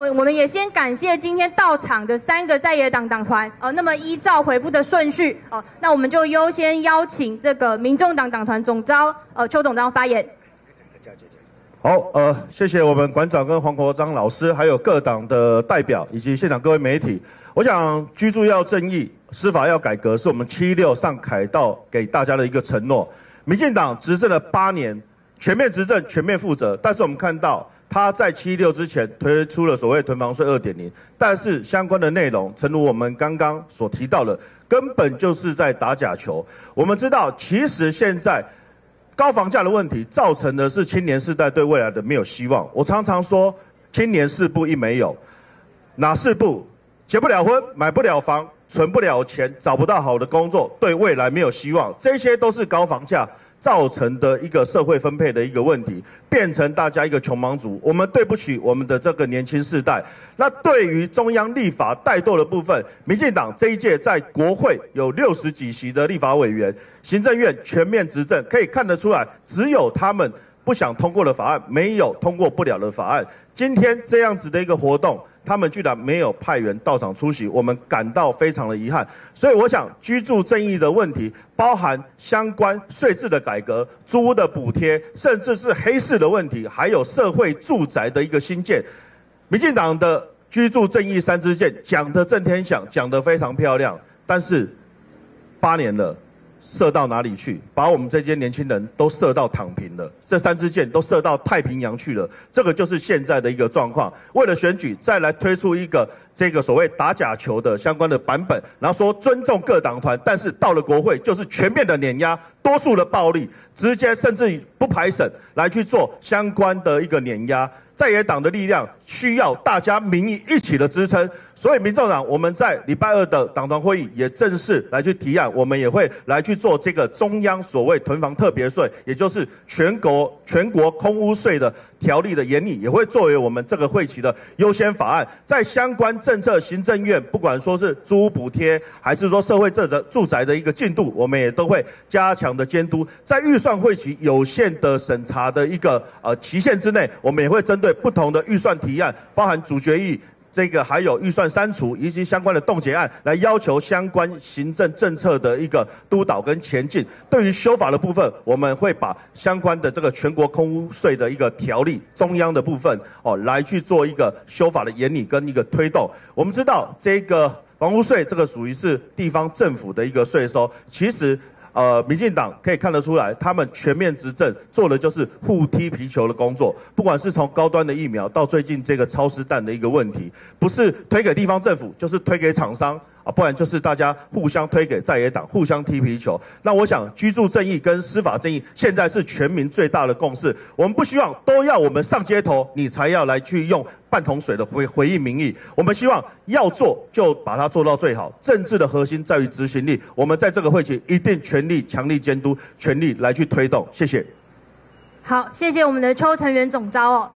我们也先感谢今天到场的三个在野党党团。呃，那么依照回复的顺序，哦，那我们就优先邀请这个民众党党团总召，呃，邱总召发言。好，呃，谢谢我们馆长跟黄国章老师，还有各党的代表以及现场各位媒体。我想居住要正义，司法要改革，是我们七六上凯道给大家的一个承诺。民进党执政了八年，全面执政、全面负责，但是我们看到他在七六之前推出了所谓囤房税二点零，但是相关的内容，诚如我们刚刚所提到的，根本就是在打假球。我们知道，其实现在。高房价的问题造成的是青年世代对未来的没有希望。我常常说，青年四不一没有，哪四不？结不了婚，买不了房，存不了钱，找不到好的工作，对未来没有希望，这些都是高房价。造成的一个社会分配的一个问题，变成大家一个穷忙族。我们对不起我们的这个年轻世代。那对于中央立法带动的部分，民进党这一届在国会有六十几席的立法委员，行政院全面执政，可以看得出来，只有他们不想通过的法案，没有通过不了的法案。今天这样子的一个活动。他们居然没有派员到场出席，我们感到非常的遗憾。所以我想，居住正义的问题，包含相关税制的改革、租屋的补贴，甚至是黑市的问题，还有社会住宅的一个新建。民进党的居住正义三支箭讲得震天响，讲得非常漂亮，但是八年了。射到哪里去？把我们这些年轻人都射到躺平了。这三支箭都射到太平洋去了。这个就是现在的一个状况。为了选举，再来推出一个这个所谓打假球的相关的版本，然后说尊重各党团，但是到了国会就是全面的碾压，多数的暴力，直接甚至于不排审来去做相关的一个碾压。在野党的力量需要大家民意一起的支撑，所以民众党我们在礼拜二的党团会议也正式来去提案，我们也会来去做这个中央所谓囤房特别税，也就是全国全国空屋税的条例的研拟，也会作为我们这个会期的优先法案。在相关政策，行政院不管说是租屋补贴，还是说社会这的住宅的一个进度，我们也都会加强的监督。在预算会期有限的审查的一个呃期限之内，我们也会针对。不同的预算提案，包含主决议，这个还有预算删除以及相关的冻结案，来要求相关行政政策的一个督导跟前进。对于修法的部分，我们会把相关的这个全国空屋税的一个条例，中央的部分哦，来去做一个修法的研拟跟一个推动。我们知道这个房屋税，这个属于是地方政府的一个税收，其实。呃，民进党可以看得出来，他们全面执政做的就是互踢皮球的工作。不管是从高端的疫苗到最近这个超时弹的一个问题，不是推给地方政府，就是推给厂商。不然就是大家互相推给在野党，互相踢皮球。那我想，居住正义跟司法正义现在是全民最大的共识。我们不希望都要我们上街头，你才要来去用半桶水的回回应民意。我们希望要做就把它做到最好。政治的核心在于执行力。我们在这个会期一定全力强力监督，全力来去推动。谢谢。好，谢谢我们的邱成员总招哦。